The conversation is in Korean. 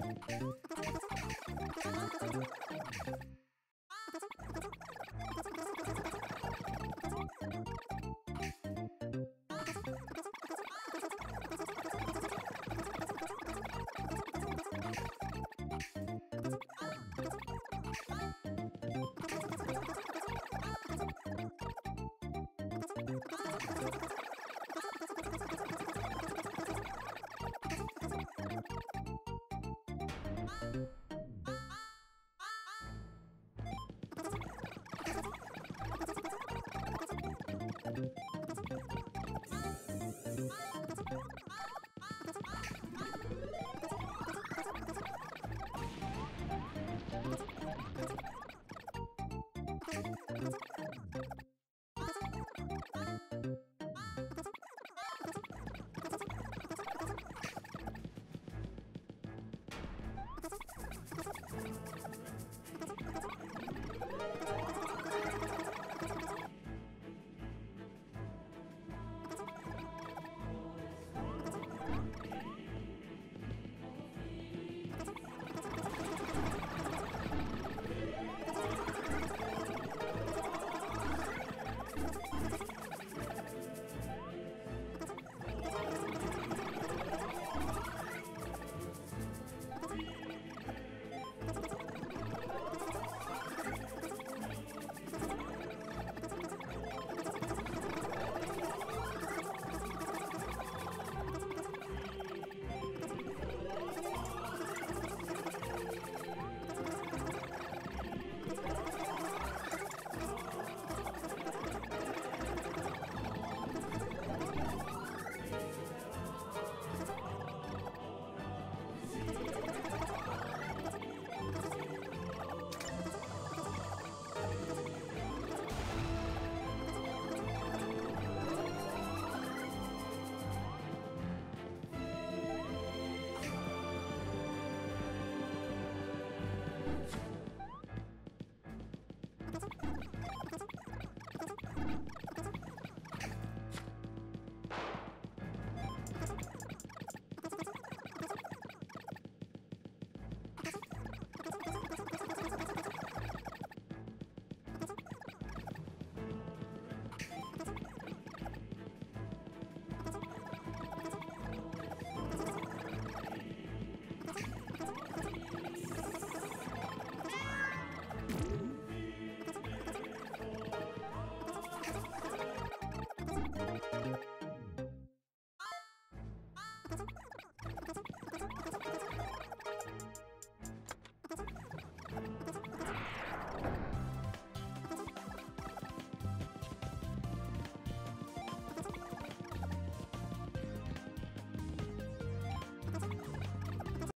どっち? You.